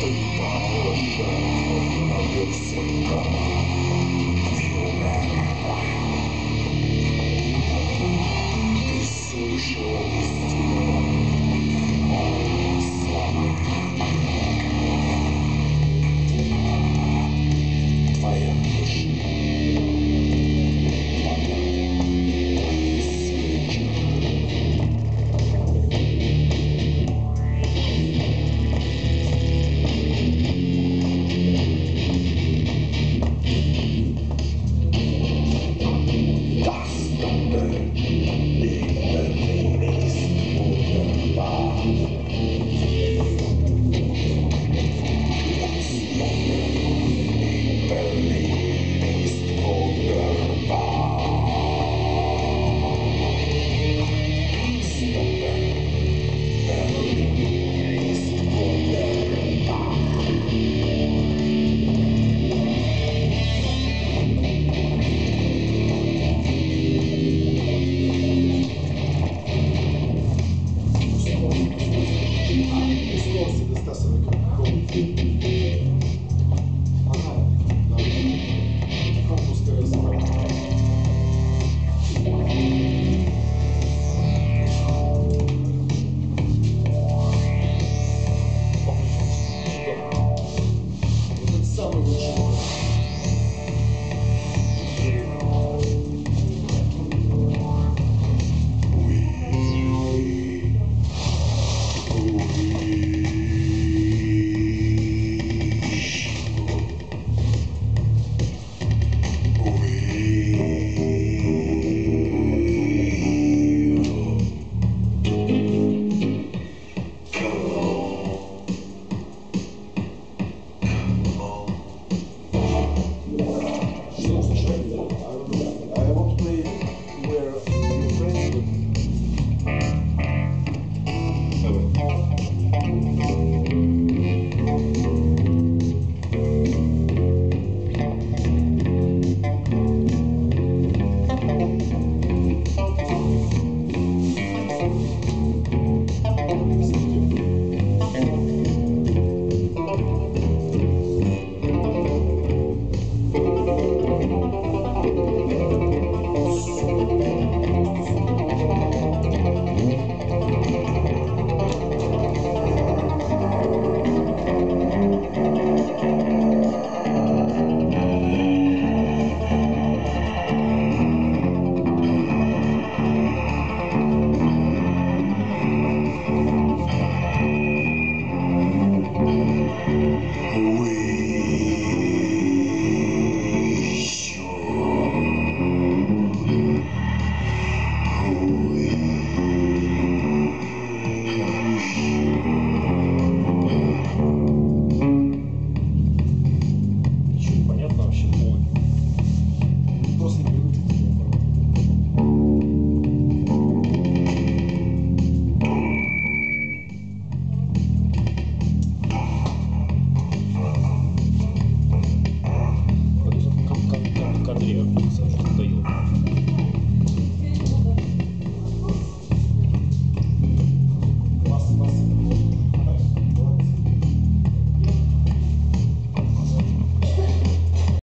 Ten самый лучший